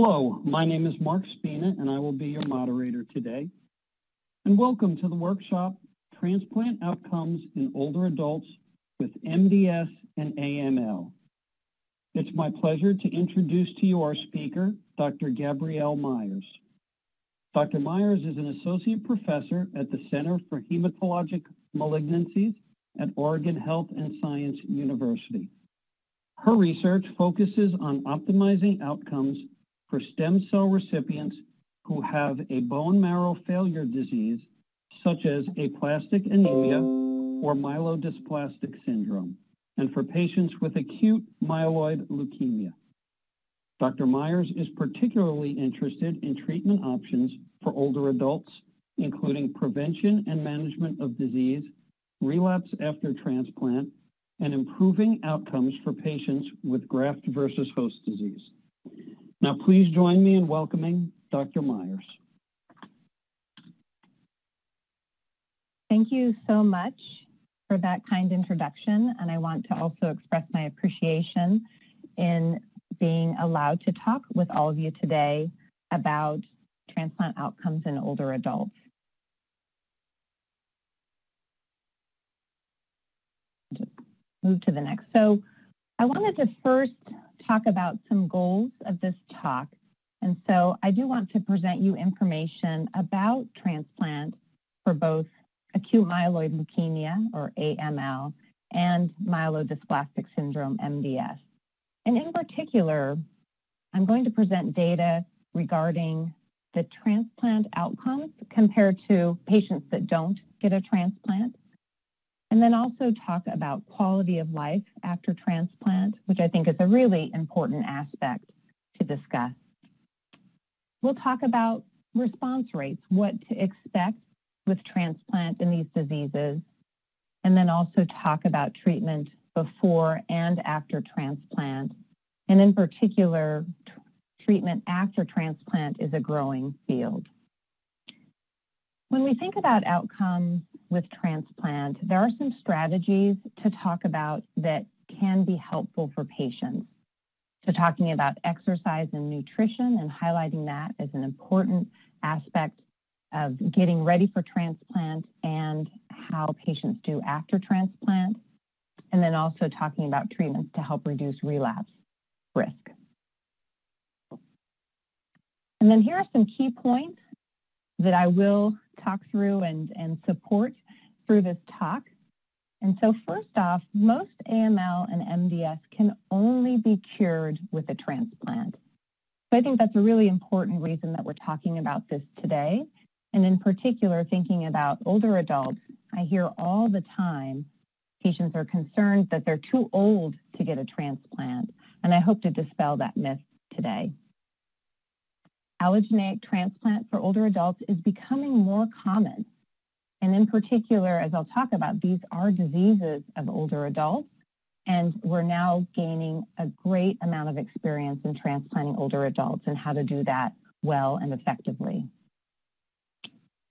Hello, my name is Mark Spina and I will be your moderator today. And welcome to the workshop, Transplant Outcomes in Older Adults with MDS and AML. It's my pleasure to introduce to you our speaker, Dr. Gabrielle Meyers. Dr. Meyers is an associate professor at the Center for Hematologic Malignancies at Oregon Health and Science University. Her research focuses on optimizing outcomes for stem cell recipients who have a bone marrow failure disease such as aplastic anemia or myelodysplastic syndrome, and for patients with acute myeloid leukemia. Dr. Meyers is particularly interested in treatment options for older adults, including prevention and management of disease, relapse after transplant, and improving outcomes for patients with graft versus host disease. Now please join me in welcoming Dr. Meyers. Thank you so much for that kind introduction, and I want to also express my appreciation in being allowed to talk with all of you today about transplant outcomes in older adults. Just move to the next. So I wanted to first talk about some goals of this talk. And so I do want to present you information about transplant for both acute myeloid leukemia, or AML, and myelodysplastic syndrome, MDS. And in particular, I'm going to present data regarding the transplant outcomes compared to patients that don't get a transplant and then also talk about quality of life after transplant, which I think is a really important aspect to discuss. We'll talk about response rates, what to expect with transplant in these diseases, and then also talk about treatment before and after transplant. And in particular, treatment after transplant is a growing field. When we think about outcomes with transplant, there are some strategies to talk about that can be helpful for patients. So talking about exercise and nutrition and highlighting that as an important aspect of getting ready for transplant and how patients do after transplant. And then also talking about treatments to help reduce relapse risk. And then here are some key points that I will talk through and, and support through this talk. And so first off, most AML and MDS can only be cured with a transplant. So I think that's a really important reason that we're talking about this today. And in particular, thinking about older adults, I hear all the time patients are concerned that they're too old to get a transplant. And I hope to dispel that myth today allogeneic transplant for older adults is becoming more common. And in particular, as I'll talk about, these are diseases of older adults, and we're now gaining a great amount of experience in transplanting older adults and how to do that well and effectively.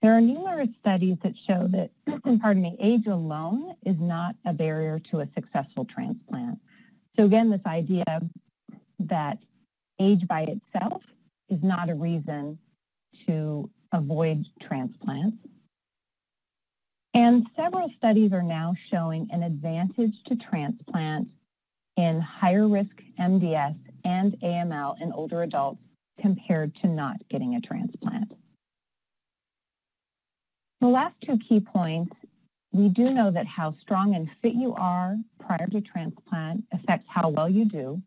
There are numerous studies that show that, pardon me, age alone is not a barrier to a successful transplant. So again, this idea that age by itself is not a reason to avoid transplants. And several studies are now showing an advantage to transplant in higher risk MDS and AML in older adults compared to not getting a transplant. The last two key points, we do know that how strong and fit you are prior to transplant affects how well you do.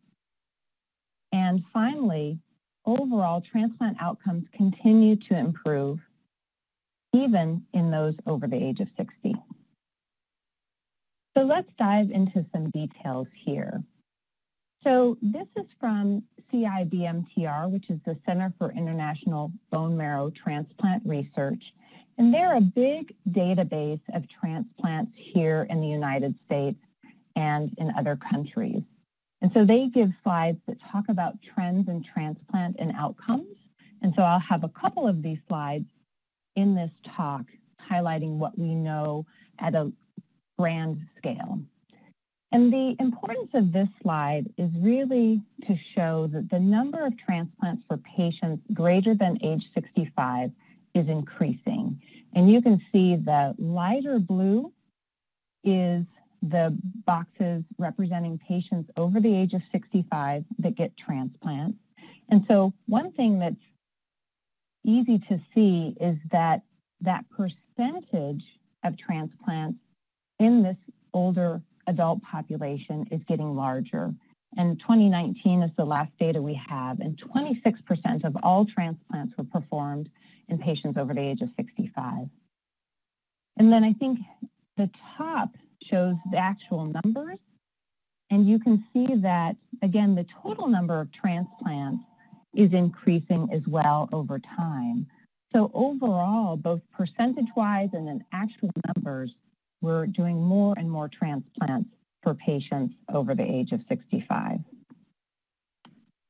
And finally, overall transplant outcomes continue to improve even in those over the age of 60. So let's dive into some details here. So this is from CIBMTR, which is the Center for International Bone Marrow Transplant Research. And they're a big database of transplants here in the United States and in other countries. And so they give slides that talk about trends in transplant and outcomes. And so I'll have a couple of these slides in this talk highlighting what we know at a grand scale. And the importance of this slide is really to show that the number of transplants for patients greater than age 65 is increasing. And you can see the lighter blue is the boxes representing patients over the age of 65 that get transplants. And so one thing that's easy to see is that that percentage of transplants in this older adult population is getting larger. And 2019 is the last data we have, and 26% of all transplants were performed in patients over the age of 65. And then I think the top shows the actual numbers, and you can see that, again, the total number of transplants is increasing as well over time. So overall, both percentage-wise and in actual numbers, we're doing more and more transplants for patients over the age of 65.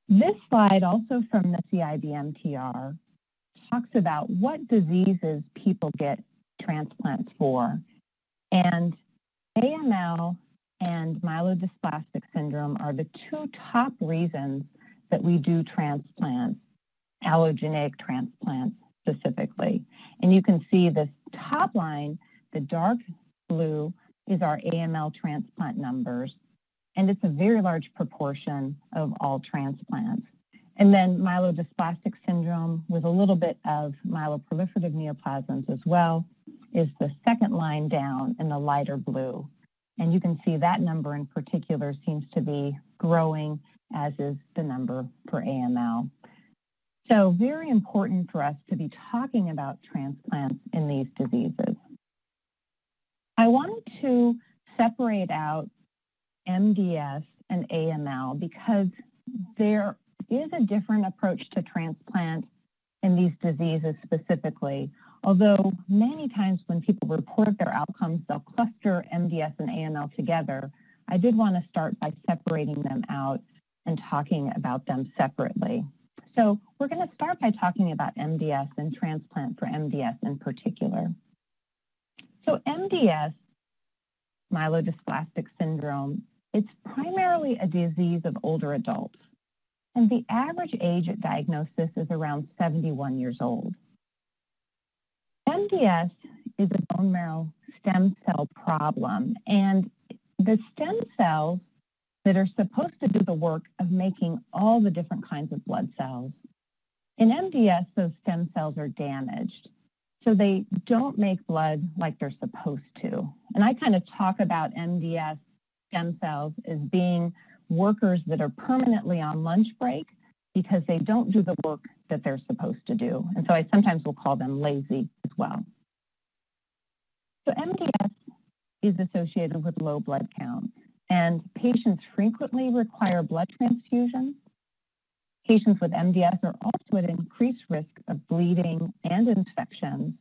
This slide, also from the CIBMTR, talks about what diseases people get transplants for. And AML and myelodysplastic syndrome are the two top reasons that we do transplants, allogeneic transplants specifically. And you can see this top line, the dark blue, is our AML transplant numbers, and it's a very large proportion of all transplants. And then myelodysplastic syndrome with a little bit of myeloproliferative neoplasms as well is the second line down in the lighter blue. And you can see that number in particular seems to be growing, as is the number for AML. So very important for us to be talking about transplants in these diseases. I wanted to separate out MDS and AML because there is a different approach to transplant in these diseases specifically, although many times when people report their outcomes, they'll cluster MDS and AML together. I did want to start by separating them out and talking about them separately. So we're going to start by talking about MDS and transplant for MDS in particular. So MDS, myelodysplastic syndrome, it's primarily a disease of older adults. And the average age at diagnosis is around 71 years old. MDS is a bone marrow stem cell problem, and the stem cells that are supposed to do the work of making all the different kinds of blood cells. In MDS, those stem cells are damaged, so they don't make blood like they're supposed to. And I kind of talk about MDS stem cells as being workers that are permanently on lunch break because they don't do the work that they're supposed to do. And so I sometimes will call them lazy as well. So MDS is associated with low blood counts, and patients frequently require blood transfusions. Patients with MDS are also at increased risk of bleeding and infections.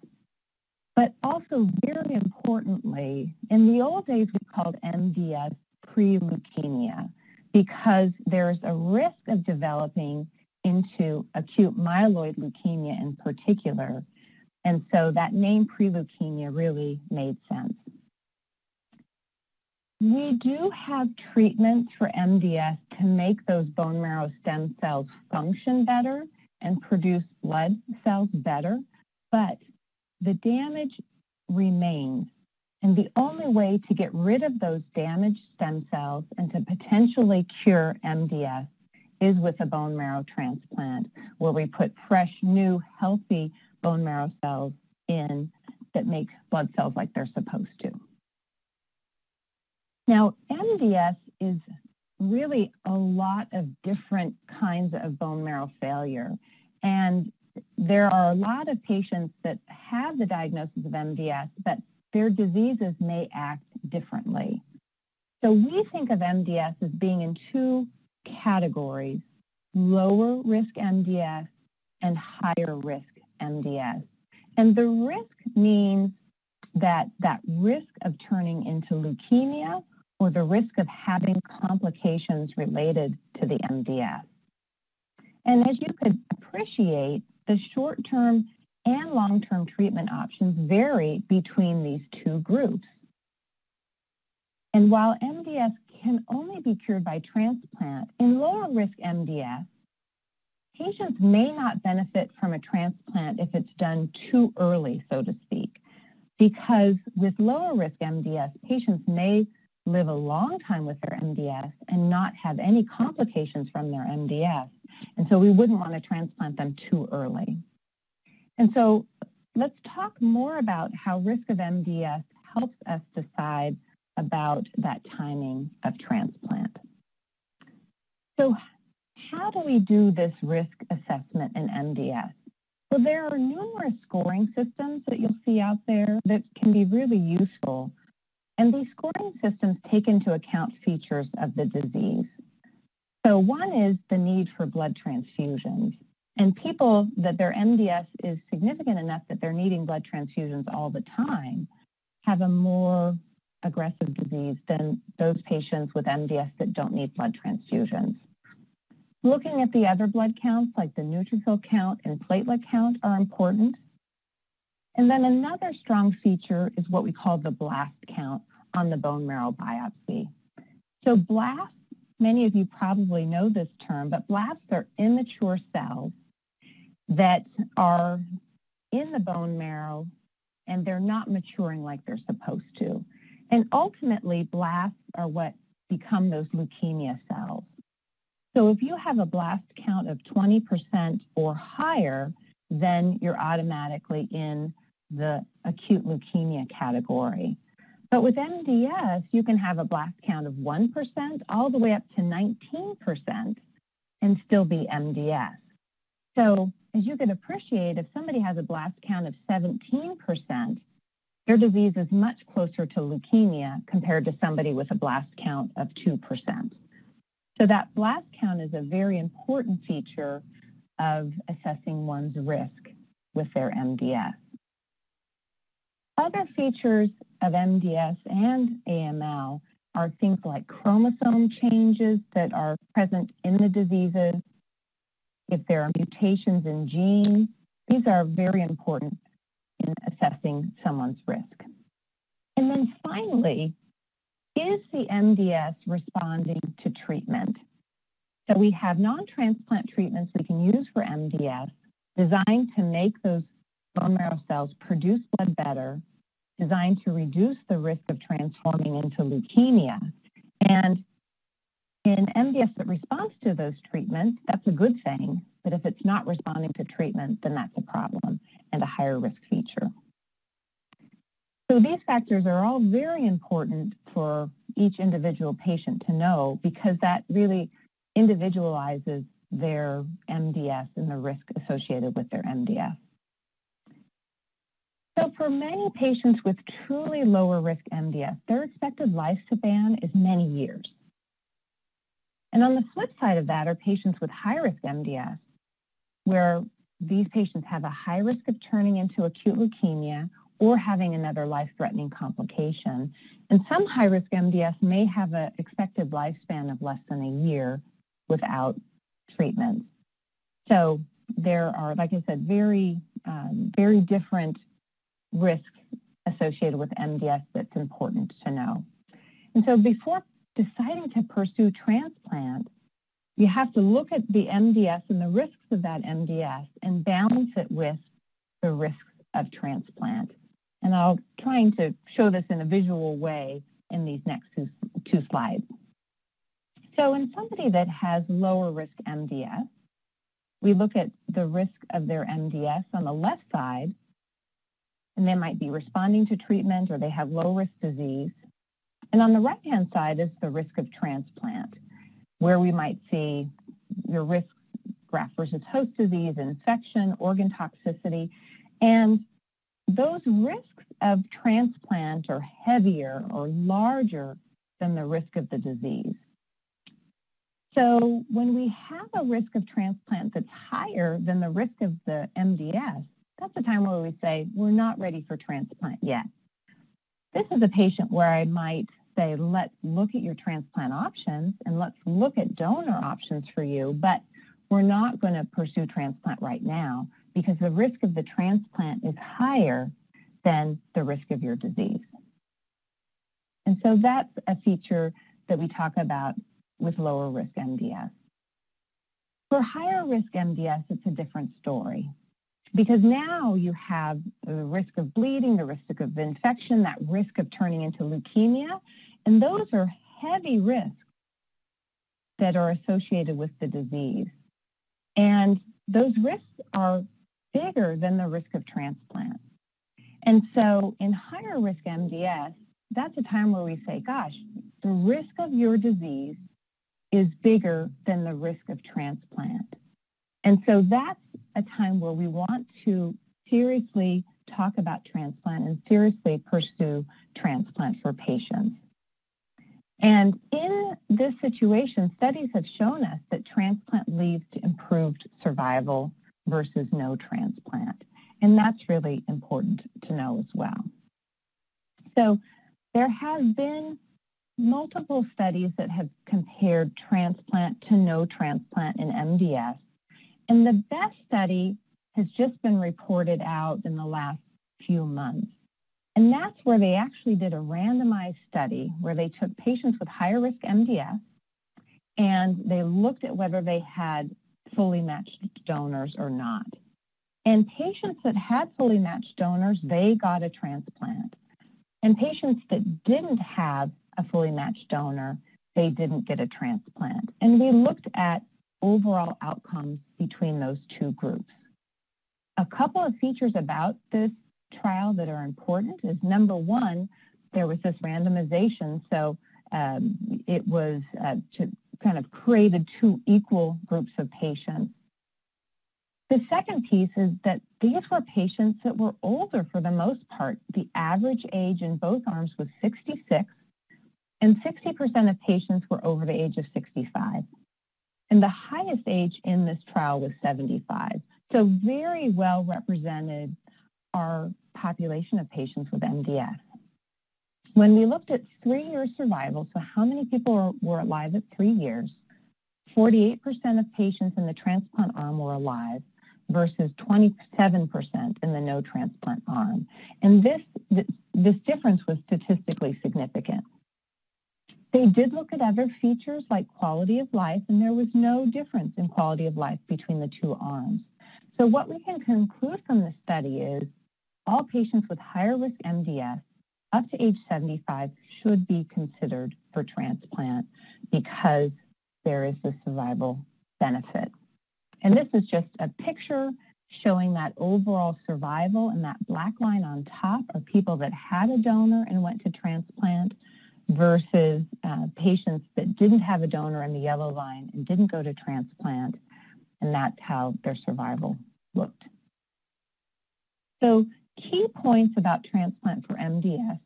But also, very importantly, in the old days, we called MDS pre-leukemia because there's a risk of developing into acute myeloid leukemia in particular. And so that name pre-leukemia really made sense. We do have treatments for MDS to make those bone marrow stem cells function better and produce blood cells better, but the damage remains. And the only way to get rid of those damaged stem cells and to potentially cure MDS is with a bone marrow transplant where we put fresh, new, healthy bone marrow cells in that make blood cells like they're supposed to. Now, MDS is really a lot of different kinds of bone marrow failure. And there are a lot of patients that have the diagnosis of MDS, but their diseases may act differently. So we think of MDS as being in two categories, lower risk MDS and higher risk MDS. And the risk means that that risk of turning into leukemia or the risk of having complications related to the MDS. And as you could appreciate, the short-term and long-term treatment options vary between these two groups. And while MDS can only be cured by transplant. In lower risk MDS, patients may not benefit from a transplant if it's done too early, so to speak, because with lower risk MDS, patients may live a long time with their MDS and not have any complications from their MDS. And so we wouldn't want to transplant them too early. And so let's talk more about how risk of MDS helps us decide about that timing of transplant. So how do we do this risk assessment in MDS? Well, there are numerous scoring systems that you'll see out there that can be really useful. And these scoring systems take into account features of the disease. So one is the need for blood transfusions. And people that their MDS is significant enough that they're needing blood transfusions all the time have a more aggressive disease than those patients with MDS that don't need blood transfusions. Looking at the other blood counts like the neutrophil count and platelet count are important. And then another strong feature is what we call the blast count on the bone marrow biopsy. So blasts, many of you probably know this term, but blasts are immature cells that are in the bone marrow and they're not maturing like they're supposed to. And ultimately, blasts are what become those leukemia cells. So if you have a blast count of 20% or higher, then you're automatically in the acute leukemia category. But with MDS, you can have a blast count of 1% all the way up to 19% and still be MDS. So as you can appreciate, if somebody has a blast count of 17%, their disease is much closer to leukemia compared to somebody with a blast count of 2%. So that blast count is a very important feature of assessing one's risk with their MDS. Other features of MDS and AML are things like chromosome changes that are present in the diseases. If there are mutations in genes, these are very important in assessing someone's risk. And then finally, is the MDS responding to treatment? So we have non-transplant treatments we can use for MDS designed to make those bone marrow cells produce blood better, designed to reduce the risk of transforming into leukemia. And in MDS that responds to those treatments, that's a good thing. But if it's not responding to treatment, then that's a problem and a higher risk feature. So these factors are all very important for each individual patient to know because that really individualizes their MDS and the risk associated with their MDS. So for many patients with truly lower risk MDS, their expected lifespan is many years. And on the flip side of that are patients with high risk MDS, where these patients have a high risk of turning into acute leukemia or having another life-threatening complication. And some high-risk MDS may have an expected lifespan of less than a year without treatment. So there are, like I said, very, um, very different risks associated with MDS that's important to know. And so before deciding to pursue transplant, you have to look at the MDS and the risks of that MDS and balance it with the risks of transplant. And I'll trying to show this in a visual way in these next two, two slides. So in somebody that has lower risk MDS, we look at the risk of their MDS on the left side, and they might be responding to treatment or they have low risk disease. And on the right-hand side is the risk of transplant, where we might see your risk graft versus host disease, infection, organ toxicity, and those risks of transplant are heavier or larger than the risk of the disease. So when we have a risk of transplant that's higher than the risk of the MDS, that's the time where we say, we're not ready for transplant yet. This is a patient where I might say, let's look at your transplant options and let's look at donor options for you, but we're not going to pursue transplant right now because the risk of the transplant is higher than the risk of your disease. And so that's a feature that we talk about with lower risk MDS. For higher risk MDS, it's a different story because now you have the risk of bleeding, the risk of infection, that risk of turning into leukemia, and those are heavy risks that are associated with the disease. And those risks are bigger than the risk of transplant. And so in higher risk MDS, that's a time where we say, gosh, the risk of your disease is bigger than the risk of transplant. And so that's a time where we want to seriously talk about transplant and seriously pursue transplant for patients. And in this situation, studies have shown us that transplant leads to improved survival versus no transplant. And that's really important to know as well. So there have been multiple studies that have compared transplant to no transplant in MDS. And the best study has just been reported out in the last few months. And that's where they actually did a randomized study where they took patients with higher risk MDS and they looked at whether they had fully matched donors or not. And patients that had fully matched donors, they got a transplant. And patients that didn't have a fully matched donor, they didn't get a transplant. And we looked at overall outcomes between those two groups. A couple of features about this trial that are important is number one, there was this randomization. So um, it was uh, to kind of created two equal groups of patients. The second piece is that these were patients that were older for the most part. The average age in both arms was 66, and 60% of patients were over the age of 65. And the highest age in this trial was 75. So very well represented our population of patients with MDS. When we looked at three-year survival, so how many people were alive at three years, 48% of patients in the transplant arm were alive versus 27% in the no transplant arm. And this, this difference was statistically significant. They did look at other features like quality of life, and there was no difference in quality of life between the two arms. So what we can conclude from this study is all patients with higher risk MDS up to age 75 should be considered for transplant because there is a survival benefit. And this is just a picture showing that overall survival and that black line on top are people that had a donor and went to transplant versus uh, patients that didn't have a donor in the yellow line and didn't go to transplant, and that's how their survival looked. So key points about transplant for MDS.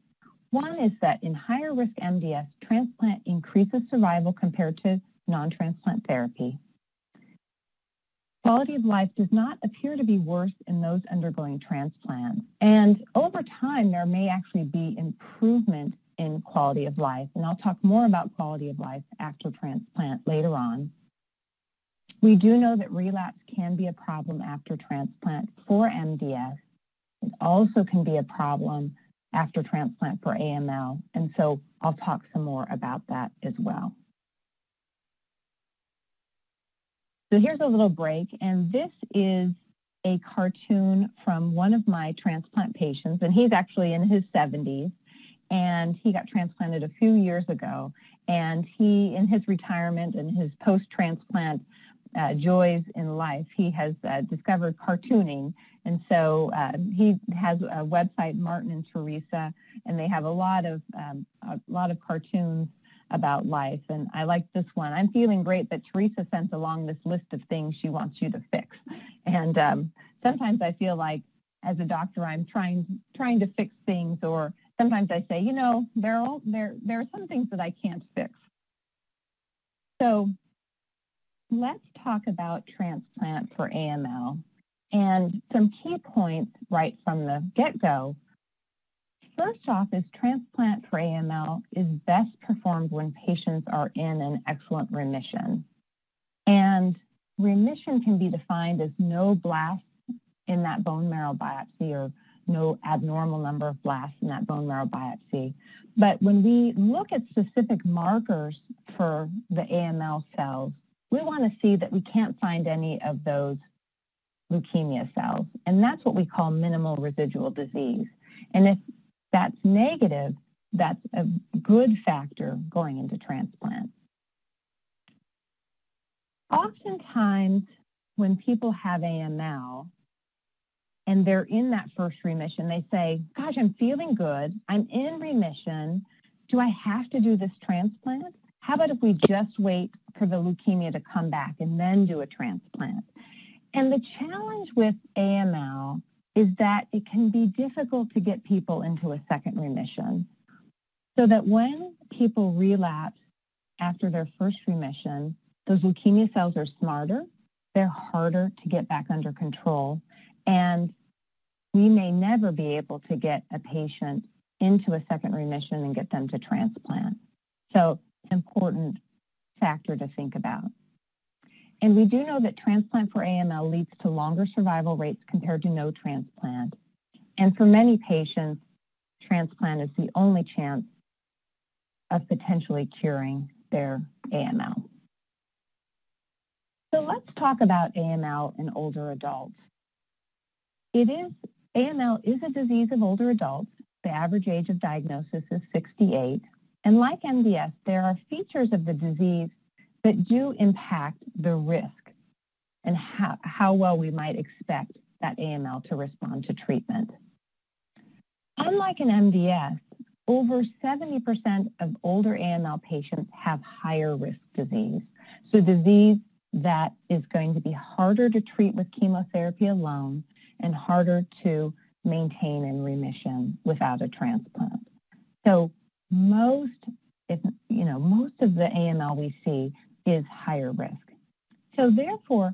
One is that in higher risk MDS, transplant increases survival compared to non-transplant therapy. Quality of life does not appear to be worse in those undergoing transplant. And over time, there may actually be improvement in quality of life. And I'll talk more about quality of life after transplant later on. We do know that relapse can be a problem after transplant for MDS. It also can be a problem after transplant for AML. And so I'll talk some more about that as well. So here's a little break, and this is a cartoon from one of my transplant patients, and he's actually in his 70s and he got transplanted a few years ago. And he, in his retirement and his post-transplant uh, joys in life, he has uh, discovered cartooning. And so uh, he has a website, Martin and Teresa, and they have a lot of um, a lot of cartoons about life. And I like this one. I'm feeling great that Teresa sent along this list of things she wants you to fix. And um, sometimes I feel like as a doctor, I'm trying trying to fix things or sometimes I say, you know, there are, there, there are some things that I can't fix. So let's talk about transplant for AML and some key points right from the get-go. First off is transplant for AML is best performed when patients are in an excellent remission. And remission can be defined as no blasts in that bone marrow biopsy or no abnormal number of blasts in that bone marrow biopsy. But when we look at specific markers for the AML cells, we want to see that we can't find any of those leukemia cells. And that's what we call minimal residual disease. And if that's negative, that's a good factor going into transplant. Oftentimes, when people have AML and they're in that first remission, they say, gosh, I'm feeling good. I'm in remission. Do I have to do this transplant? How about if we just wait for the leukemia to come back and then do a transplant? And the challenge with AML is that it can be difficult to get people into a second remission. So that when people relapse after their first remission, those leukemia cells are smarter, they're harder to get back under control, and we may never be able to get a patient into a second remission and get them to transplant. So it's important factor to think about. And we do know that transplant for AML leads to longer survival rates compared to no transplant. And for many patients, transplant is the only chance of potentially curing their AML. So let's talk about AML in older adults. It is, AML is a disease of older adults. The average age of diagnosis is 68. And like MDS, there are features of the disease that do impact the risk and how, how well we might expect that AML to respond to treatment. Unlike an MDS, over 70% of older AML patients have higher risk disease. So disease that is going to be harder to treat with chemotherapy alone and harder to maintain in remission without a transplant. So most, if, you know, most of the AML we see is higher risk. So therefore,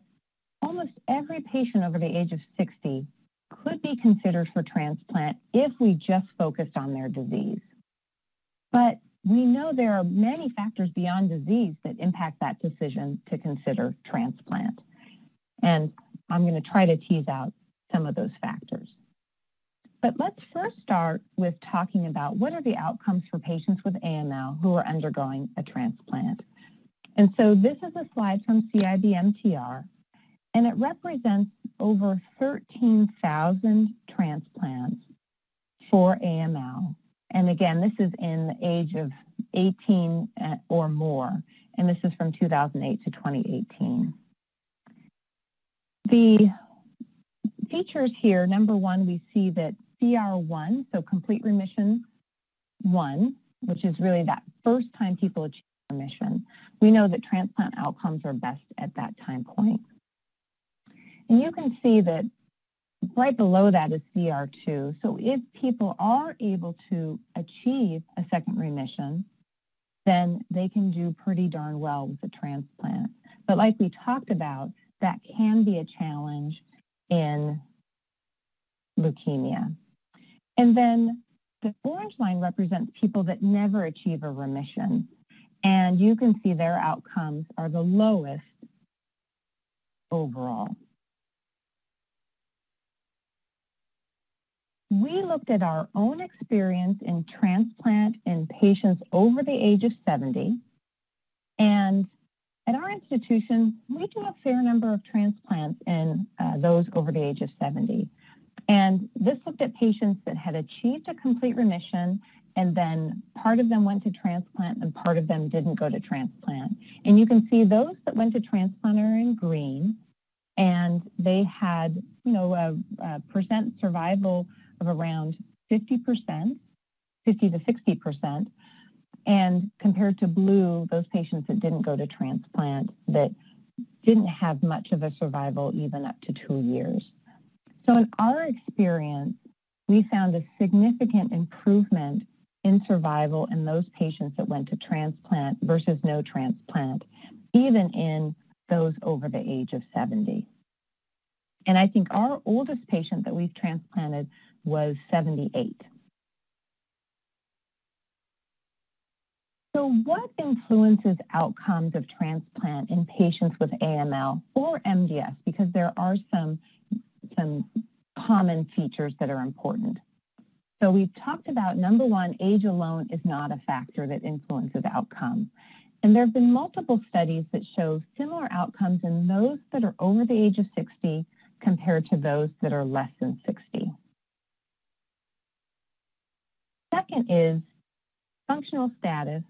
almost every patient over the age of 60 could be considered for transplant if we just focused on their disease. But we know there are many factors beyond disease that impact that decision to consider transplant. And I'm going to try to tease out some of those factors. But let's first start with talking about what are the outcomes for patients with AML who are undergoing a transplant. And so this is a slide from CIBMTR, and it represents over 13,000 transplants for AML and again, this is in the age of 18 uh, or more, and this is from 2008 to 2018. The features here, number one, we see that CR1, so complete remission 1, which is really that first time people achieve remission, we know that transplant outcomes are best at that time point. And you can see that right below that is CR2. So if people are able to achieve a second remission, then they can do pretty darn well with the transplant. But like we talked about, that can be a challenge in leukemia. And then the orange line represents people that never achieve a remission. And you can see their outcomes are the lowest overall. we looked at our own experience in transplant in patients over the age of 70. And at our institution, we do a fair number of transplants in uh, those over the age of 70. And this looked at patients that had achieved a complete remission and then part of them went to transplant and part of them didn't go to transplant. And you can see those that went to transplant are in green and they had, you know, a, a percent survival of around 50%, 50 to 60%, and compared to blue, those patients that didn't go to transplant that didn't have much of a survival even up to two years. So in our experience, we found a significant improvement in survival in those patients that went to transplant versus no transplant, even in those over the age of 70. And I think our oldest patient that we've transplanted was 78. So what influences outcomes of transplant in patients with AML or MDS? Because there are some, some common features that are important. So we've talked about, number one, age alone is not a factor that influences outcome. And there have been multiple studies that show similar outcomes in those that are over the age of 60 compared to those that are less than 60. Second is functional status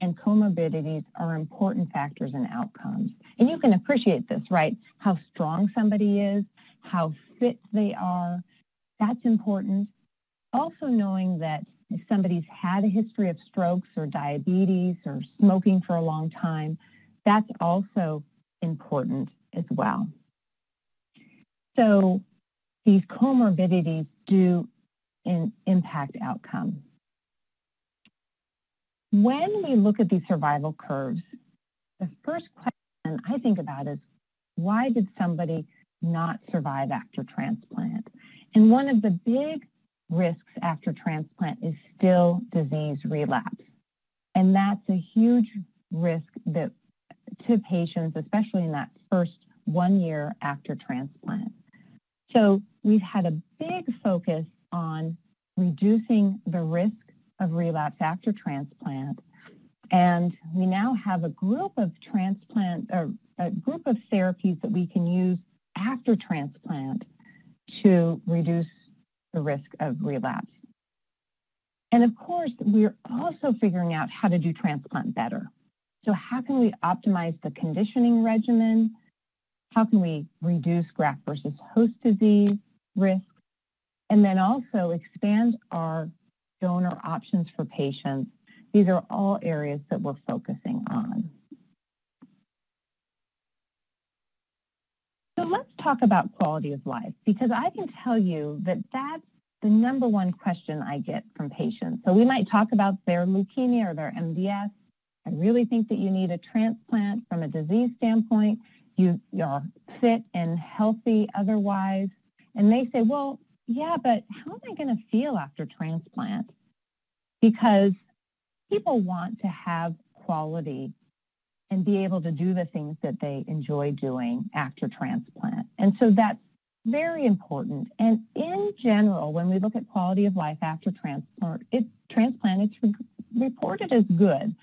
and comorbidities are important factors in outcomes. And you can appreciate this, right? How strong somebody is, how fit they are, that's important. Also knowing that if somebody's had a history of strokes or diabetes or smoking for a long time, that's also important as well. So these comorbidities do impact outcome. When we look at these survival curves, the first question I think about is, why did somebody not survive after transplant? And one of the big risks after transplant is still disease relapse. And that's a huge risk that to patients, especially in that first one year after transplant. So we've had a big focus on reducing the risk of relapse after transplant. And we now have a group of transplant or a group of therapies that we can use after transplant to reduce the risk of relapse. And of course, we're also figuring out how to do transplant better. So how can we optimize the conditioning regimen? How can we reduce graft versus host disease risk? And then also expand our donor options for patients. These are all areas that we're focusing on. So let's talk about quality of life because I can tell you that that's the number one question I get from patients. So we might talk about their leukemia or their MDS. I really think that you need a transplant from a disease standpoint. You, you're fit and healthy otherwise. And they say, well, yeah, but how am I going to feel after transplant? Because people want to have quality and be able to do the things that they enjoy doing after transplant. And so that's very important. And in general, when we look at quality of life after transplant, it, transplant it's re- reported as good.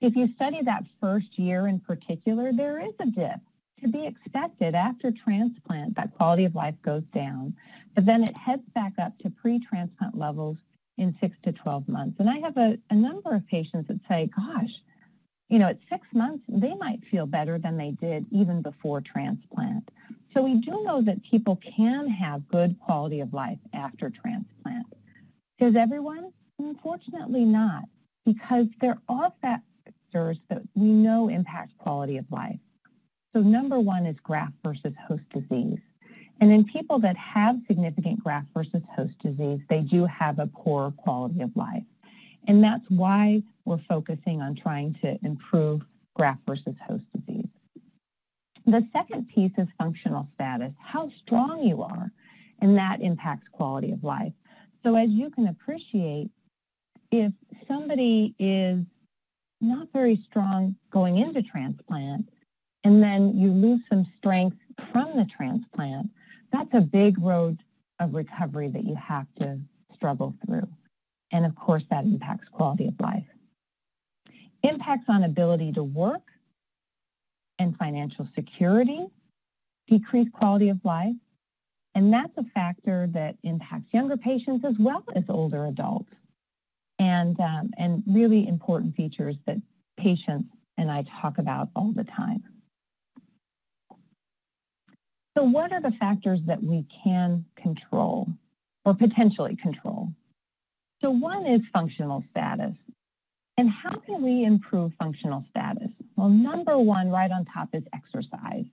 If you study that first year in particular, there is a dip to be expected after transplant. That quality of life goes down, but then it heads back up to pre-transplant levels in six to 12 months. And I have a, a number of patients that say, gosh, you know, at six months, they might feel better than they did even before transplant. So we do know that people can have good quality of life after transplant. Does everyone? Unfortunately not, because there are factors that we know impact quality of life. So number one is graft versus host disease. And in people that have significant graft versus host disease, they do have a poor quality of life. And that's why we're focusing on trying to improve graft versus host disease. The second piece is functional status, how strong you are, and that impacts quality of life. So as you can appreciate, if somebody is not very strong going into transplant, and then you lose some strength from the transplant, that's a big road of recovery that you have to struggle through. And of course, that impacts quality of life. Impacts on ability to work and financial security decrease quality of life. And that's a factor that impacts younger patients as well as older adults. And, um, and really important features that patients and I talk about all the time. So what are the factors that we can control or potentially control? So one is functional status. And how can we improve functional status? Well, number one right on top is exercise.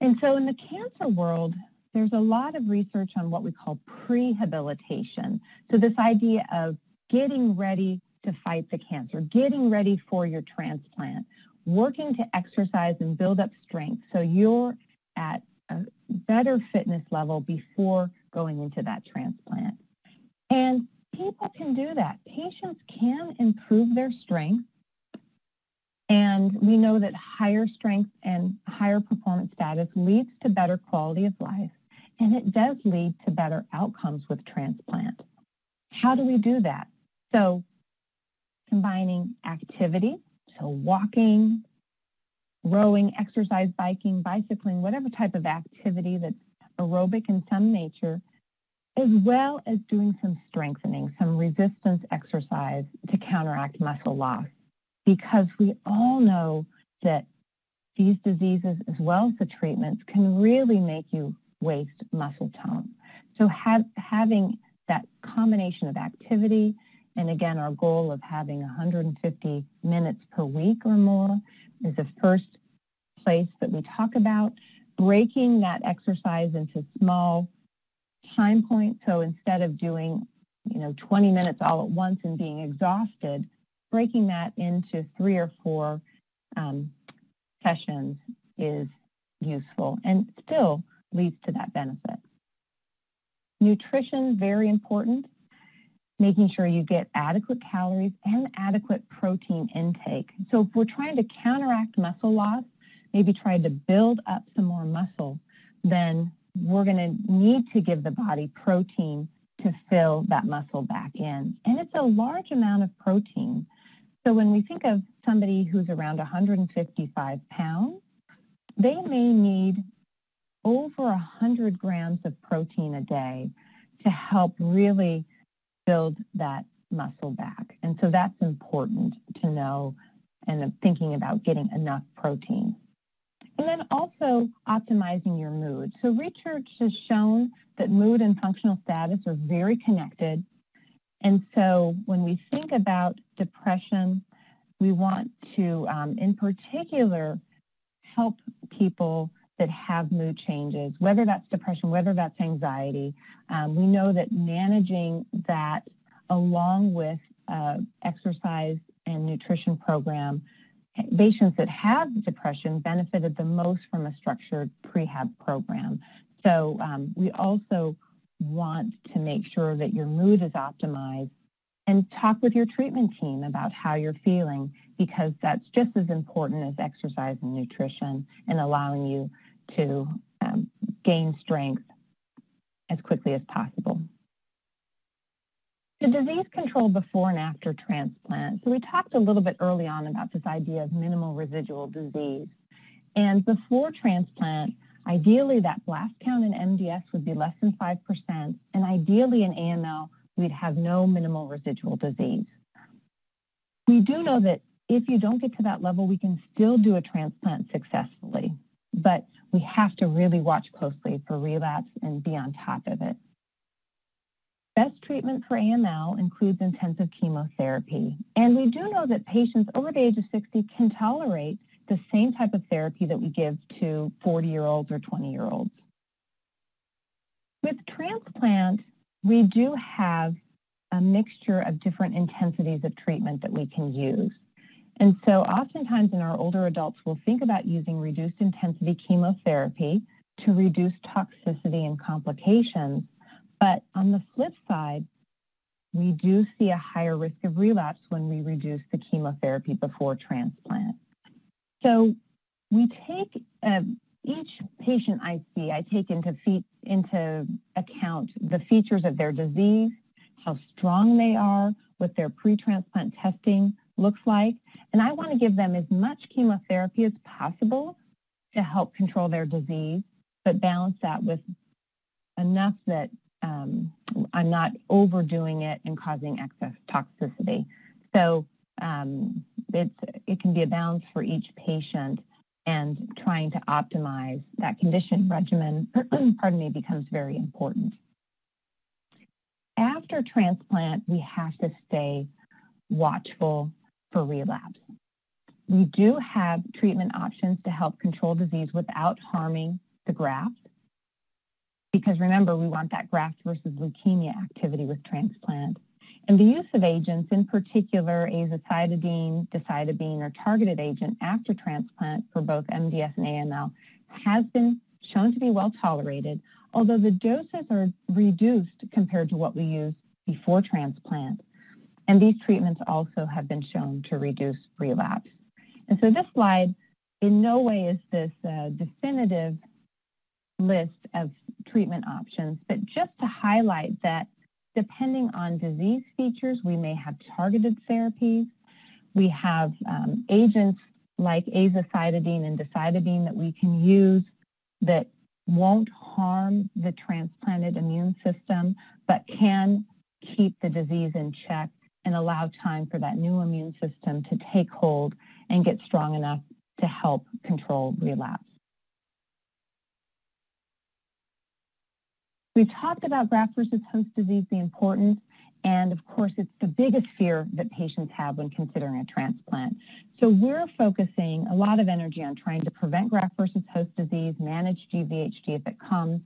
And so in the cancer world, there's a lot of research on what we call prehabilitation. So this idea of getting ready to fight the cancer, getting ready for your transplant, working to exercise and build up strength so you're at a better fitness level before going into that transplant. And people can do that. Patients can improve their strength. And we know that higher strength and higher performance status leads to better quality of life. and it does lead to better outcomes with transplant. How do we do that? So combining activity, so walking, rowing, exercise, biking, bicycling, whatever type of activity that's aerobic in some nature, as well as doing some strengthening, some resistance exercise to counteract muscle loss. Because we all know that these diseases, as well as the treatments, can really make you waste muscle tone. So have, having that combination of activity, and again, our goal of having 150 minutes per week or more is the first place that we talk about. Breaking that exercise into small time points. So instead of doing, you know, 20 minutes all at once and being exhausted, breaking that into three or four um, sessions is useful and still leads to that benefit. Nutrition, very important. Making sure you get adequate calories and adequate protein intake. So if we're trying to counteract muscle loss, maybe try to build up some more muscle, then we're going to need to give the body protein to fill that muscle back in. And it's a large amount of protein. So when we think of somebody who's around 155 pounds, they may need over 100 grams of protein a day to help really build that muscle back. And so that's important to know and thinking about getting enough protein. And then also optimizing your mood. So research has shown that mood and functional status are very connected. And so when we think about depression, we want to, um, in particular, help people that have mood changes, whether that's depression, whether that's anxiety. Um, we know that managing that along with uh, exercise and nutrition program, patients that have depression benefited the most from a structured prehab program. So um, we also want to make sure that your mood is optimized and talk with your treatment team about how you're feeling because that's just as important as exercise and nutrition and allowing you to um, gain strength as quickly as possible. The disease control before and after transplant. So we talked a little bit early on about this idea of minimal residual disease. And before transplant, ideally that blast count in MDS would be less than 5%, and ideally in AML, we'd have no minimal residual disease. We do know that if you don't get to that level, we can still do a transplant successfully, but we have to really watch closely for relapse and be on top of it. Best treatment for AML includes intensive chemotherapy. And we do know that patients over the age of 60 can tolerate the same type of therapy that we give to 40-year-olds or 20-year-olds. With transplant, we do have a mixture of different intensities of treatment that we can use. And so oftentimes in our older adults, we'll think about using reduced intensity chemotherapy to reduce toxicity and complications. But on the flip side, we do see a higher risk of relapse when we reduce the chemotherapy before transplant. So we take uh, each patient I see, I take into, into account the features of their disease, how strong they are, what their pre-transplant testing looks like, and I want to give them as much chemotherapy as possible to help control their disease, but balance that with enough that um, I'm not overdoing it and causing excess toxicity. So um, it can be a balance for each patient and trying to optimize that condition regimen, pardon me, becomes very important. After transplant, we have to stay watchful for relapse. We do have treatment options to help control disease without harming the graft. Because remember, we want that graft versus leukemia activity with transplant. And the use of agents, in particular azacitidine, decitabine, or targeted agent after transplant for both MDS and AML has been shown to be well tolerated, although the doses are reduced compared to what we used before transplant. And these treatments also have been shown to reduce relapse. And so this slide, in no way is this a definitive list of treatment options, but just to highlight that depending on disease features, we may have targeted therapies. We have um, agents like azacitidine and decitabine that we can use that won't harm the transplanted immune system, but can keep the disease in check and allow time for that new immune system to take hold and get strong enough to help control relapse. We've talked about graft versus host disease, the importance, and of course, it's the biggest fear that patients have when considering a transplant. So we're focusing a lot of energy on trying to prevent graft versus host disease, manage GVHD if it comes.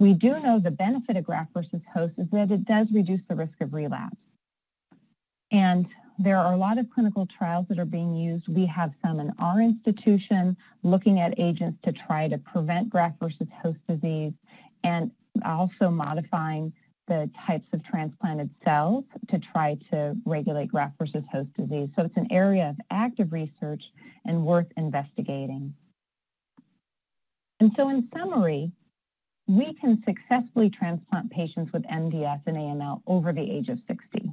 We do know the benefit of graft versus host is that it does reduce the risk of relapse. And there are a lot of clinical trials that are being used. We have some in our institution looking at agents to try to prevent graft versus host disease and also modifying the types of transplanted cells to try to regulate graft versus host disease. So it's an area of active research and worth investigating. And so in summary, we can successfully transplant patients with MDS and AML over the age of 60.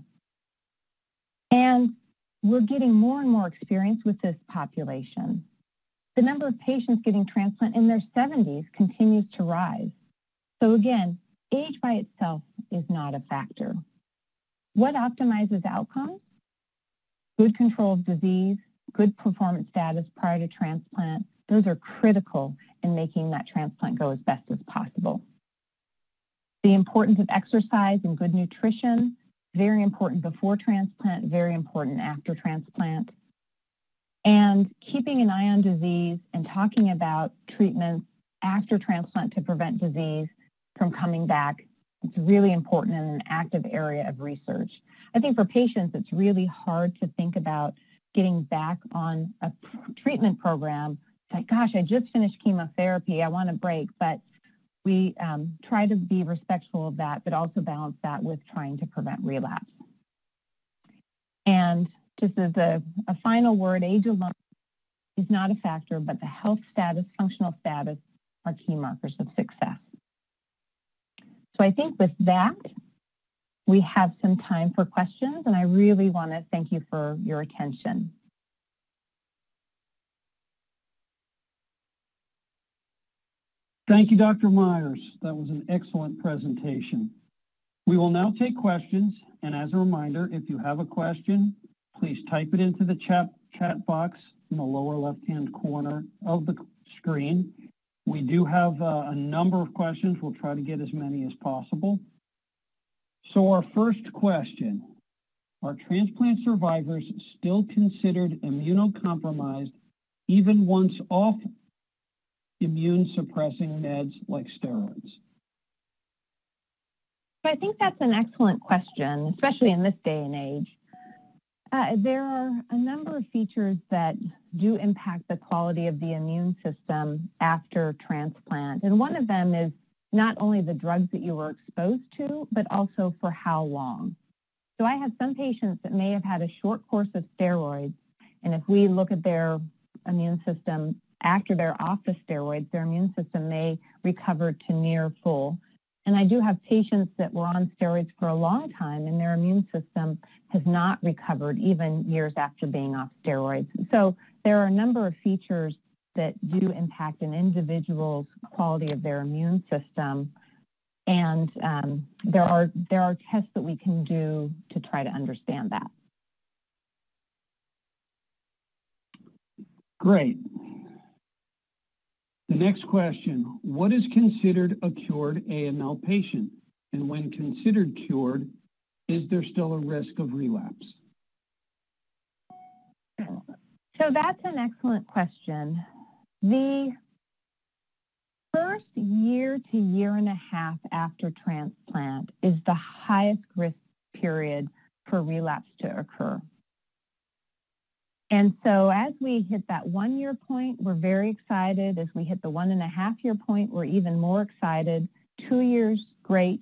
And we're getting more and more experience with this population. The number of patients getting transplant in their 70s continues to rise. So again, age by itself is not a factor. What optimizes outcomes? Good control of disease, good performance status prior to transplant. Those are critical in making that transplant go as best as possible. The importance of exercise and good nutrition, very important before transplant, very important after transplant. And keeping an eye on disease and talking about treatments after transplant to prevent disease from coming back it's really important in an active area of research. I think for patients, it's really hard to think about getting back on a treatment program. It's like, gosh, I just finished chemotherapy. I want a break. But we um, try to be respectful of that, but also balance that with trying to prevent relapse. And just as a, a final word, age alone is not a factor, but the health status, functional status are key markers of success. So I think with that, we have some time for questions, and I really want to thank you for your attention. Thank you, Dr. Meyers. That was an excellent presentation. We will now take questions, and as a reminder, if you have a question, please type it into the chat, chat box in the lower left-hand corner of the screen, we do have uh, a number of questions. We'll try to get as many as possible. So our first question, are transplant survivors still considered immunocompromised even once off immune suppressing meds like steroids? I think that's an excellent question, especially in this day and age. Uh, there are a number of features that do impact the quality of the immune system after transplant. And one of them is not only the drugs that you were exposed to, but also for how long. So I have some patients that may have had a short course of steroids, and if we look at their immune system after they're off the steroids, their immune system may recover to near full. And I do have patients that were on steroids for a long time and their immune system has not recovered even years after being off steroids. So there are a number of features that do impact an individual's quality of their immune system. And um, there, are, there are tests that we can do to try to understand that. Great. The next question, what is considered a cured AML patient? And when considered cured, is there still a risk of relapse? So that's an excellent question. The first year to year and a half after transplant is the highest risk period for relapse to occur. And so as we hit that one year point, we're very excited. As we hit the one and a half year point, we're even more excited. Two years, great.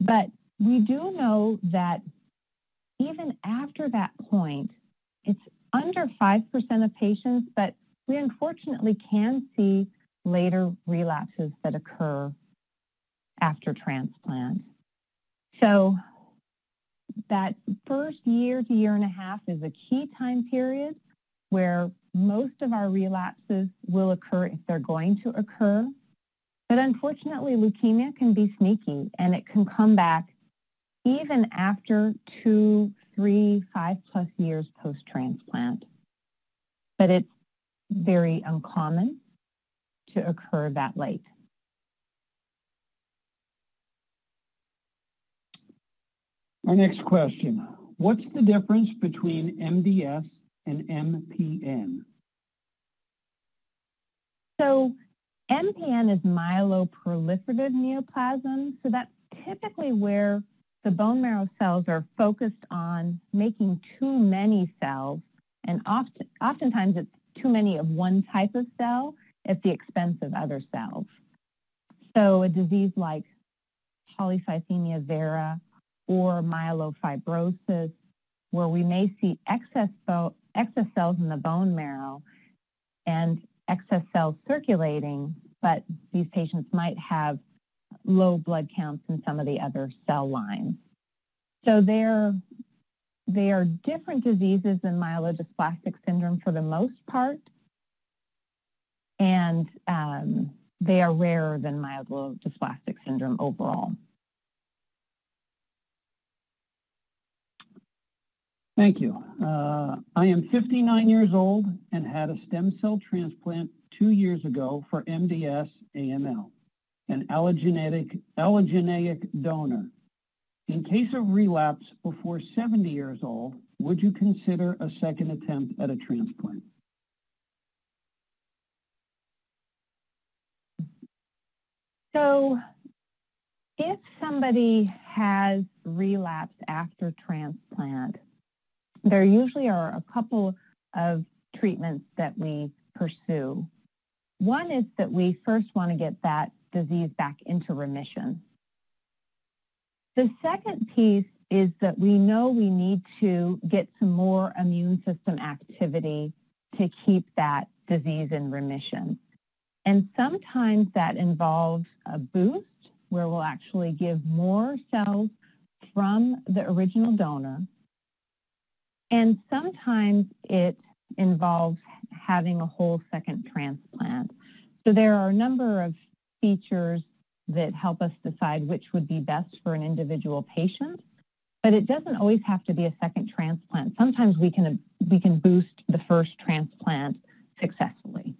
But we do know that even after that point, it's under 5% of patients, but we unfortunately can see later relapses that occur after transplant. So that first year to year and a half is a key time period where most of our relapses will occur if they're going to occur. But unfortunately, leukemia can be sneaky and it can come back even after two, three, five plus years post-transplant. But it's very uncommon to occur that late. Our next question. What's the difference between MDS and MPN? So MPN is myeloproliferative neoplasm. So that's typically where the bone marrow cells are focused on making too many cells. And often, oftentimes it's too many of one type of cell at the expense of other cells. So a disease like polycythemia vera or myelofibrosis, where we may see excess, excess cells in the bone marrow and excess cells circulating, but these patients might have low blood counts in some of the other cell lines. So they're, they are different diseases than myelodysplastic syndrome for the most part, and um, they are rarer than myelodysplastic syndrome overall. Thank you. Uh, I am 59 years old and had a stem cell transplant two years ago for MDS AML, an allogeneic, allogeneic donor. In case of relapse before 70 years old, would you consider a second attempt at a transplant? So if somebody has relapsed after transplant, there usually are a couple of treatments that we pursue. One is that we first want to get that disease back into remission. The second piece is that we know we need to get some more immune system activity to keep that disease in remission. And sometimes that involves a boost where we'll actually give more cells from the original donor and sometimes it involves having a whole second transplant. So there are a number of features that help us decide which would be best for an individual patient, but it doesn't always have to be a second transplant. Sometimes we can, we can boost the first transplant successfully.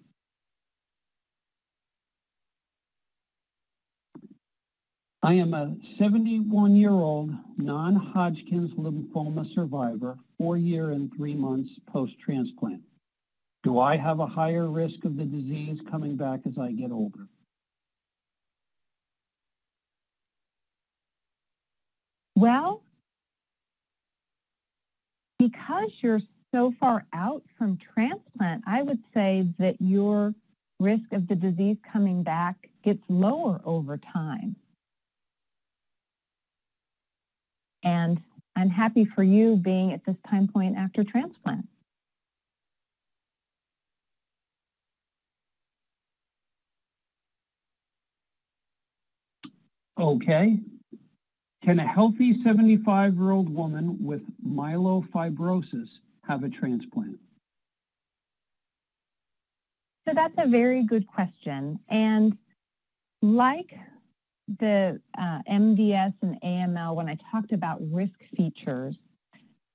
I am a 71-year-old non-Hodgkin's lymphoma survivor, four year and three months post-transplant. Do I have a higher risk of the disease coming back as I get older? Well, because you're so far out from transplant, I would say that your risk of the disease coming back gets lower over time. And I'm happy for you being at this time point after transplant. Okay. Can a healthy 75-year-old woman with myelofibrosis have a transplant? So that's a very good question. And like the uh, MDS and AML when I talked about risk features.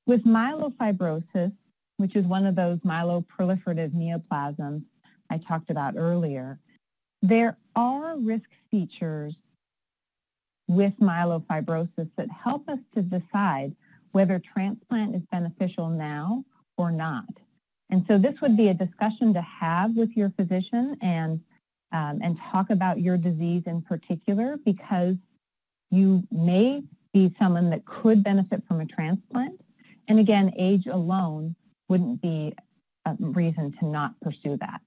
With myelofibrosis, which is one of those myeloproliferative neoplasms I talked about earlier, there are risk features with myelofibrosis that help us to decide whether transplant is beneficial now or not. And so this would be a discussion to have with your physician and um, and talk about your disease in particular because you may be someone that could benefit from a transplant. And again, age alone wouldn't be a reason to not pursue that.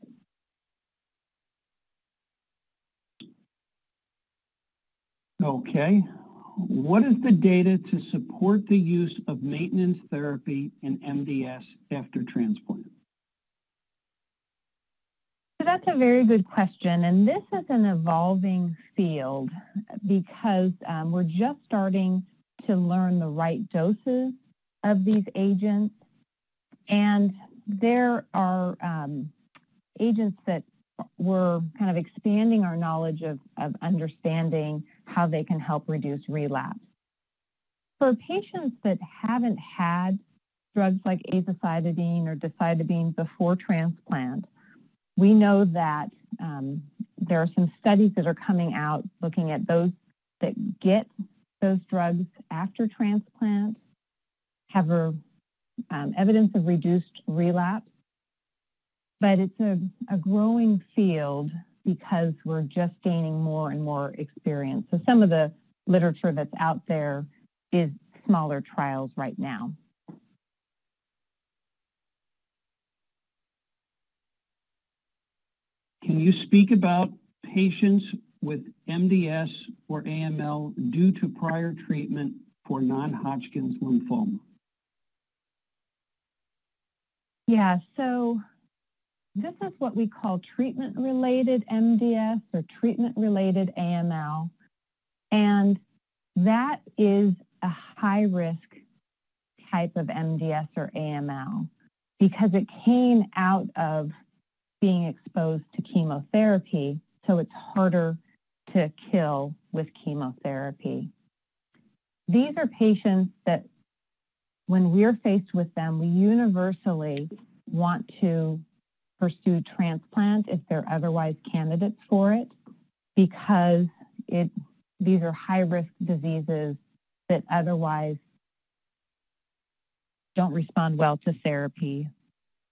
Okay. What is the data to support the use of maintenance therapy in MDS after transplant? That's a very good question, and this is an evolving field because um, we're just starting to learn the right doses of these agents, and there are um, agents that we're kind of expanding our knowledge of, of understanding how they can help reduce relapse. For patients that haven't had drugs like azacitidine or decitabine before transplant, we know that um, there are some studies that are coming out looking at those that get those drugs after transplant, have a, um, evidence of reduced relapse, but it's a, a growing field because we're just gaining more and more experience. So some of the literature that's out there is smaller trials right now. Can you speak about patients with MDS or AML due to prior treatment for non-Hodgkin's lymphoma? Yeah, so this is what we call treatment-related MDS or treatment-related AML. And that is a high-risk type of MDS or AML because it came out of being exposed to chemotherapy, so it's harder to kill with chemotherapy. These are patients that when we're faced with them, we universally want to pursue transplant if they're otherwise candidates for it because it, these are high-risk diseases that otherwise don't respond well to therapy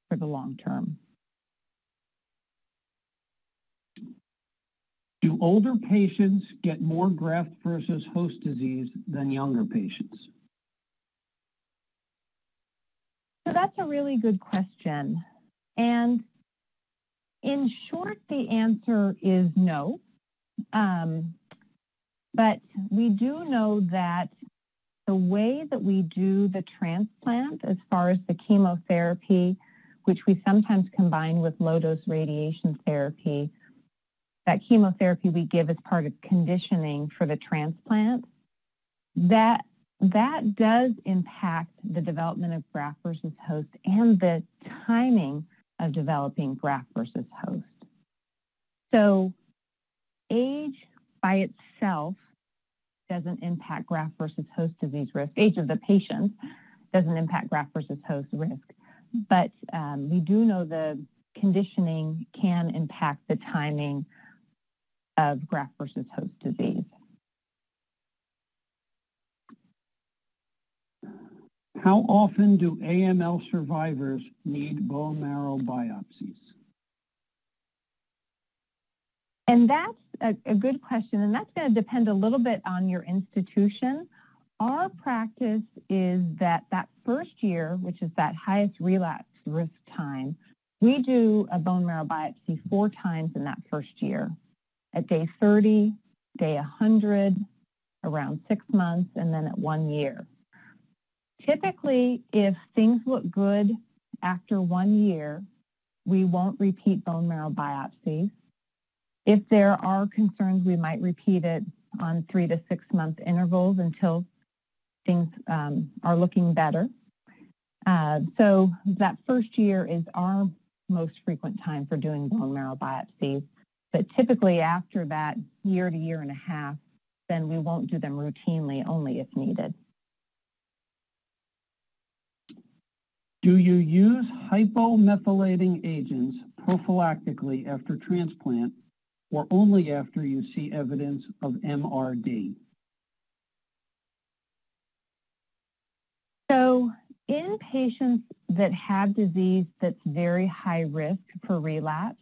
for the long term. Do older patients get more graft versus host disease than younger patients? So that's a really good question. And in short, the answer is no. Um, but we do know that the way that we do the transplant as far as the chemotherapy, which we sometimes combine with low-dose radiation therapy, that chemotherapy we give as part of conditioning for the transplant, that that does impact the development of graft versus host and the timing of developing graft versus host. So age by itself doesn't impact graft versus host disease risk. Age of the patient doesn't impact graft versus host risk. But um, we do know the conditioning can impact the timing of graft versus host disease. How often do AML survivors need bone marrow biopsies? And that's a, a good question, and that's going to depend a little bit on your institution. Our practice is that that first year, which is that highest relapse risk time, we do a bone marrow biopsy four times in that first year. At day 30, day 100, around six months, and then at one year. Typically, if things look good after one year, we won't repeat bone marrow biopsies. If there are concerns, we might repeat it on three to six month intervals until things um, are looking better. Uh, so that first year is our most frequent time for doing bone marrow biopsies. But typically after that year to year and a half, then we won't do them routinely, only if needed. Do you use hypomethylating agents prophylactically after transplant or only after you see evidence of MRD? So in patients that have disease that's very high risk for relapse,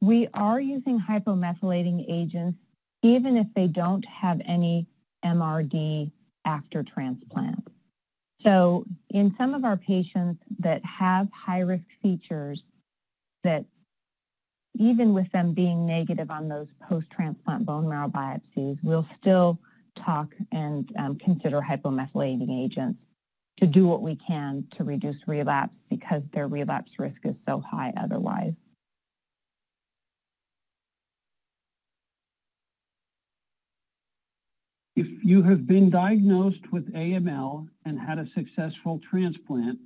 we are using hypomethylating agents even if they don't have any MRD after transplant. So in some of our patients that have high-risk features that even with them being negative on those post-transplant bone marrow biopsies, we'll still talk and um, consider hypomethylating agents to do what we can to reduce relapse because their relapse risk is so high otherwise. If you have been diagnosed with AML and had a successful transplant,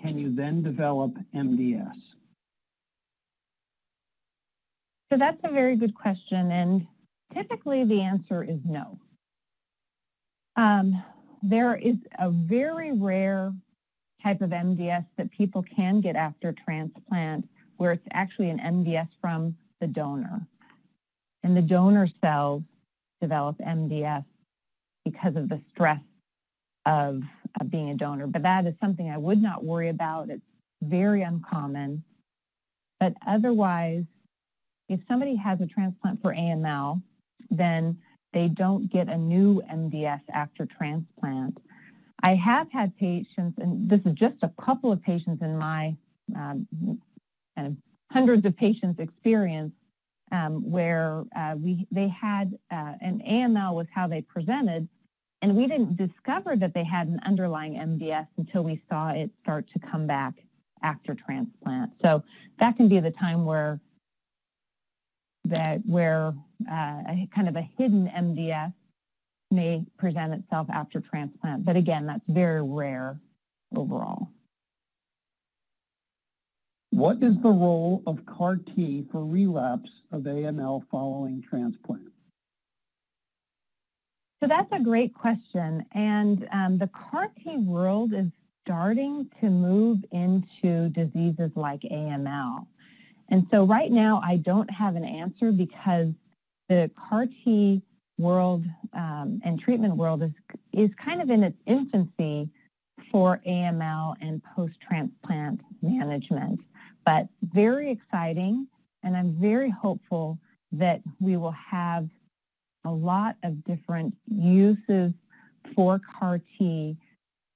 can you then develop MDS? So that's a very good question, and typically the answer is no. Um, there is a very rare type of MDS that people can get after transplant where it's actually an MDS from the donor. And the donor cells develop MDS because of the stress of, of being a donor. But that is something I would not worry about. It's very uncommon. But otherwise, if somebody has a transplant for AML, then they don't get a new MDS after transplant. I have had patients, and this is just a couple of patients in my um, kind of hundreds of patients experience um, where uh, we they had uh, an AML was how they presented, and we didn't discover that they had an underlying MDS until we saw it start to come back after transplant. So that can be the time where that where uh, a kind of a hidden MDS may present itself after transplant. But again, that's very rare overall. What is the role of CAR T for relapse of AML following transplant? So that's a great question. And um, the CAR T world is starting to move into diseases like AML. And so right now I don't have an answer because the CAR T world um, and treatment world is, is kind of in its infancy for AML and post-transplant management. But very exciting, and I'm very hopeful that we will have a lot of different uses for CAR T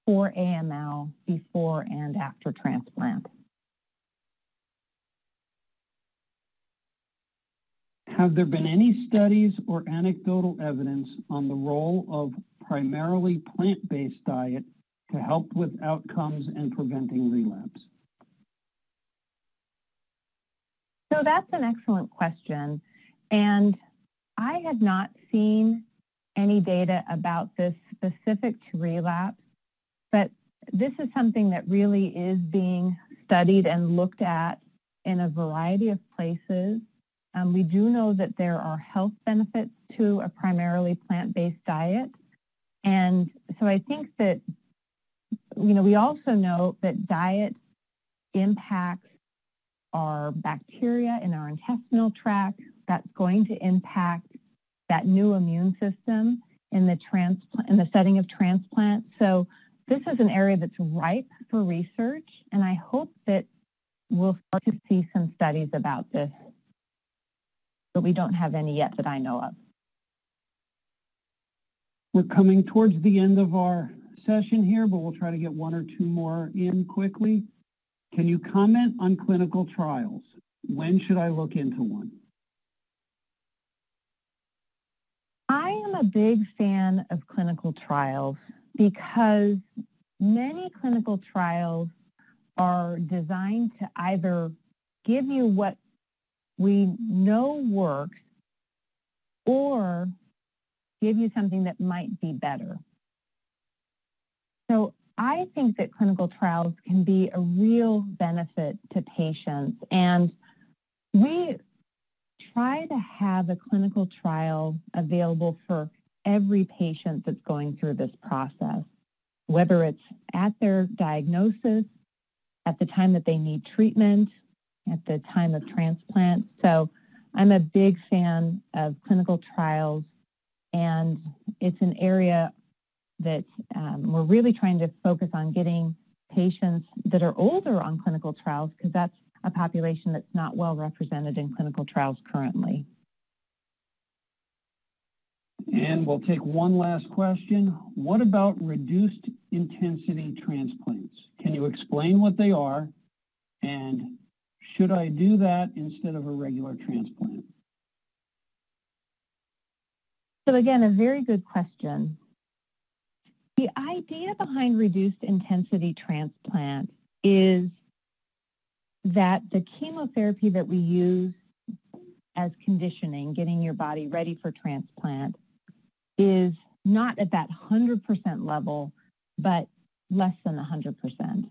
for AML before and after transplant. Have there been any studies or anecdotal evidence on the role of primarily plant-based diet to help with outcomes and preventing relapse? So that's an excellent question. And I have not seen any data about this specific to relapse, but this is something that really is being studied and looked at in a variety of places. Um, we do know that there are health benefits to a primarily plant-based diet. And so I think that, you know, we also know that diet impacts our bacteria in our intestinal tract. That's going to impact that new immune system in the, transplant, in the setting of transplant. So this is an area that's ripe for research, and I hope that we'll start to see some studies about this but we don't have any yet that I know of. We're coming towards the end of our session here, but we'll try to get one or two more in quickly. Can you comment on clinical trials? When should I look into one? I am a big fan of clinical trials because many clinical trials are designed to either give you what we know works or give you something that might be better. So I think that clinical trials can be a real benefit to patients. And we try to have a clinical trial available for every patient that's going through this process, whether it's at their diagnosis, at the time that they need treatment, at the time of transplant. So I'm a big fan of clinical trials, and it's an area that um, we're really trying to focus on getting patients that are older on clinical trials because that's a population that's not well represented in clinical trials currently. And we'll take one last question. What about reduced intensity transplants? Can you explain what they are and should I do that instead of a regular transplant? So again, a very good question. The idea behind reduced intensity transplant is that the chemotherapy that we use as conditioning, getting your body ready for transplant, is not at that 100% level, but less than 100%.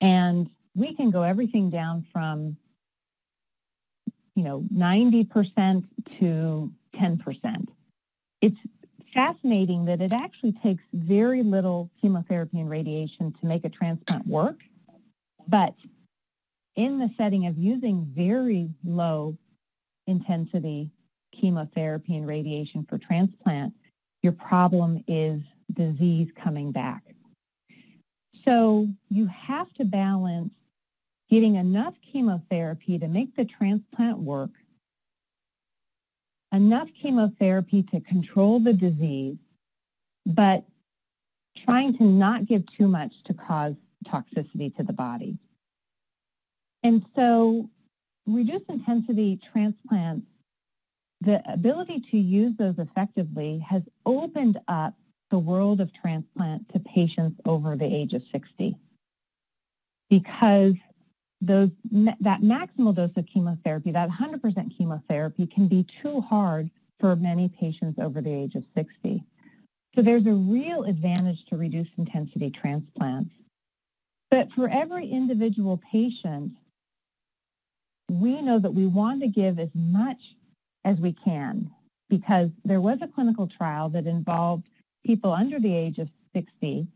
And we can go everything down from, you know, 90% to 10%. It's fascinating that it actually takes very little chemotherapy and radiation to make a transplant work, but in the setting of using very low intensity chemotherapy and radiation for transplant, your problem is disease coming back. So you have to balance getting enough chemotherapy to make the transplant work, enough chemotherapy to control the disease, but trying to not give too much to cause toxicity to the body. And so reduced intensity transplants, the ability to use those effectively has opened up the world of transplant to patients over the age of 60 because those that maximal dose of chemotherapy, that 100% chemotherapy can be too hard for many patients over the age of 60. So there's a real advantage to reduced intensity transplants. But for every individual patient, we know that we want to give as much as we can because there was a clinical trial that involved people under the age of 60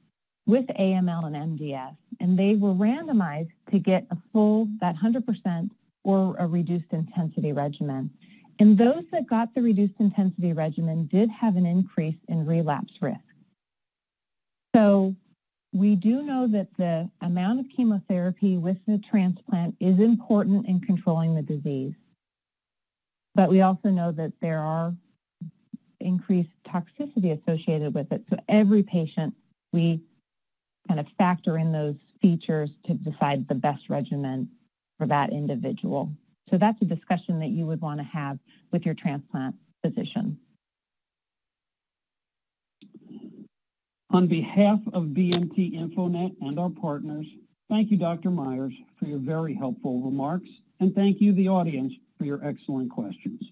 with AML and MDS, and they were randomized to get a full, that 100% or a reduced intensity regimen. And those that got the reduced intensity regimen did have an increase in relapse risk. So we do know that the amount of chemotherapy with the transplant is important in controlling the disease. But we also know that there are increased toxicity associated with it. So every patient, we kind of factor in those features to decide the best regimen for that individual. So that's a discussion that you would want to have with your transplant physician. On behalf of BMT InfoNet and our partners, thank you, Dr. Meyers, for your very helpful remarks, and thank you, the audience, for your excellent questions.